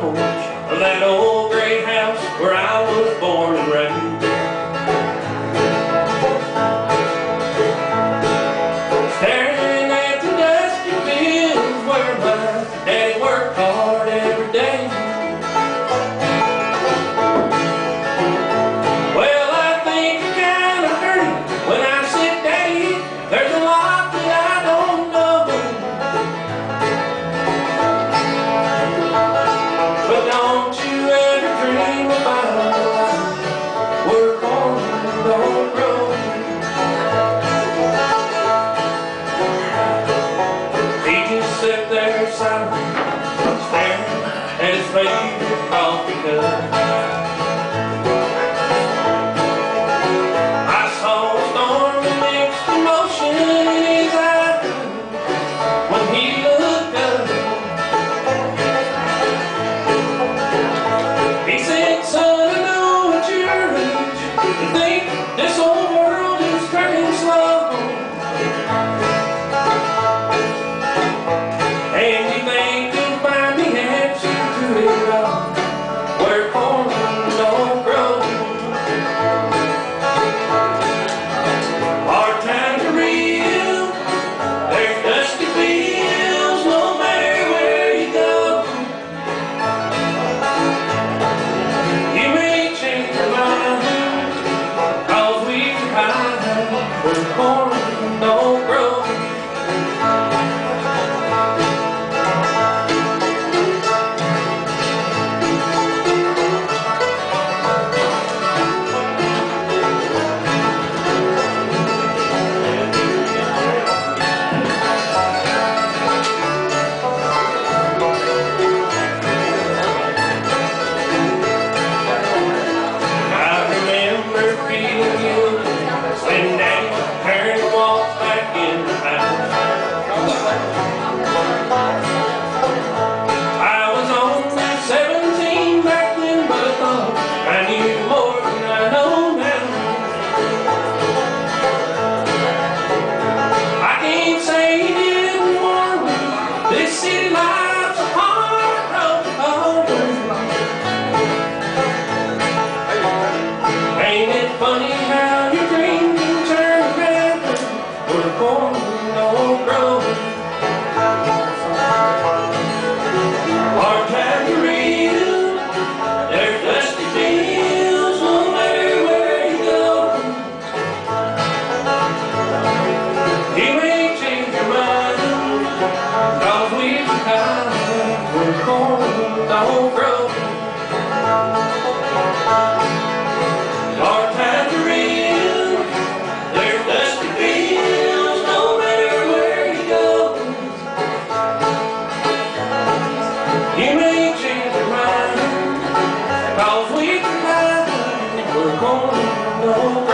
porch that old cause we can we're going to.